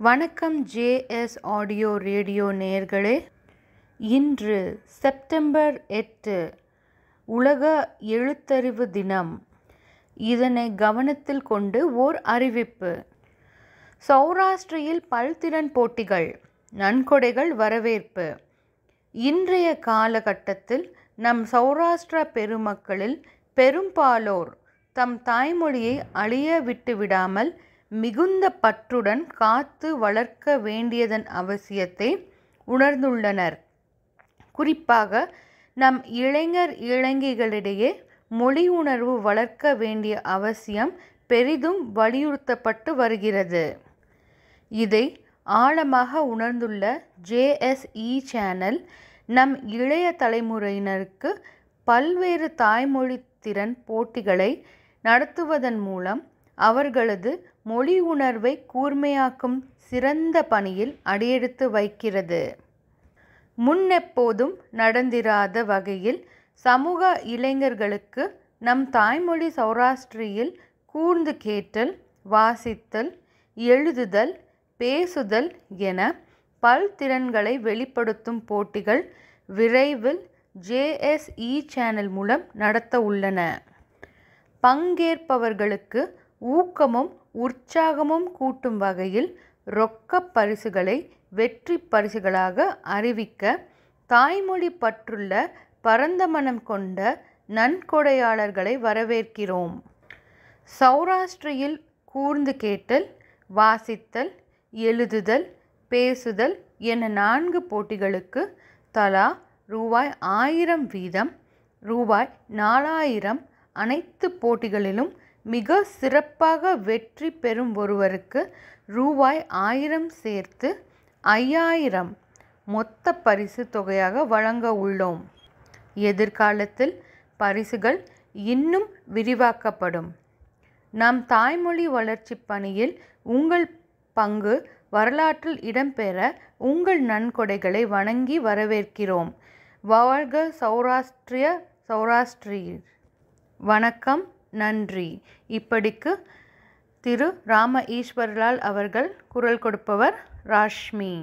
வணக்கம் JS audio radio நேர்களே. இன்று செப்டம்பர் எட்டு உலக எழுத்தறிவு தினம். இதனை கவனத்தில் கொண்டு ஓர் அறிவிப்பு. சௌராஷ்டிரியில் பல்திறன் போட்டிகள் நன்கொடைகள் வரவேற்பு. இன்றைய காலகட்டத்தில் நம் சௌராஷ்டிரா பெருமக்களில் பெரும்பாலோர் தம் தாய்மொழியை அழிய விட்டுவிடாமல் மிகுந்த பற்றுடன் காத்து வளர்க்க வேண்டியதன் அவசியத்தை உணர்ந்துள்ளனர். குறிப்பாக நம் இளைஞர் இளைஞிகளிடையே மொழி உணர்வு வளர்க்க வேண்டிய அவசியம் பெரிதும் வலியுறுத்தப்பட்டு வருகிறது. இதை ஆழமாக உணர்ந்துள்ள ஜேஎஸ்இ சேனல் நம் இளைய தலைமுறையினருக்கு பல்வேறு தாய்மொழி திறன் போட்டிகளை நடத்துவதன் மூலம் அவர்களது மொழி உணர்வை கூர்மையாக்கும் சிறந்த பணியில் அடியெடுத்து வைக்கிறது. முன்னெப்போதும் நடந்திராத வகையில் சமூக இளைஞர்களுக்கு நம் தாய்மொழி சௌராஷ்டிரியில் கூர்ந்து கேட்டல் வாசித்தல் எழுதுதல் பேசுதல் என பல்திறன்களை வெளிப்படுத்தும் போட்டிகள் விரைவில் ஜேஎஸ்இ சேனல் மூலம் நடத்த உள்ளன. பங்கேற்பவர்களுக்கு ஊக்கமும் உற்சாகமும் கூட்டும் வகையில் ரொக்க பரிசுகளை வெற்றி பரிசுகளாக அறிவிக்க தாய்மொழி பற்றுள்ள பரந்த மனம் கொண்ட நன்கொடையாளர்களை வரவேற்கிறோம். சௌராஷ்டிரியில் கூர்ந்து கேட்டல் வாசித்தல் எழுதுதல் பேசுதல் என நான்கு போட்டிகளுக்கு தலா ரூபாய் ஆயிரம் வீதம் ரூபாய் நாலாயிரம் அனைத்து போட்டிகளிலும் மிக சிறப்பாக வெற்றி பெறும் ஒருவருக்கு ரூபாய் ஆயிரம் சேர்த்து ஐயாயிரம் மொத்த பரிசு தொகையாக வழங்க உள்ளோம். எதிர்காலத்தில் பரிசுகள் இன்னும் விரிவாக்கப்படும். நம் தாய்மொழி வளர்ச்சி பணியில் உங்கள் பங்கு வரலாற்றில் இடம்பெற உங்கள் நன்கொடைகளை வணங்கி வரவேற்கிறோம். வாழ்க சௌராஷ்டிரிய சௌராஷ்டிரி வணக்கம். நன்றி. இப்படிக்கு திரு ராம ஈஸ்வரலால் அவர்கள் குரல் கொடுப்பவர் ராஷ்மி.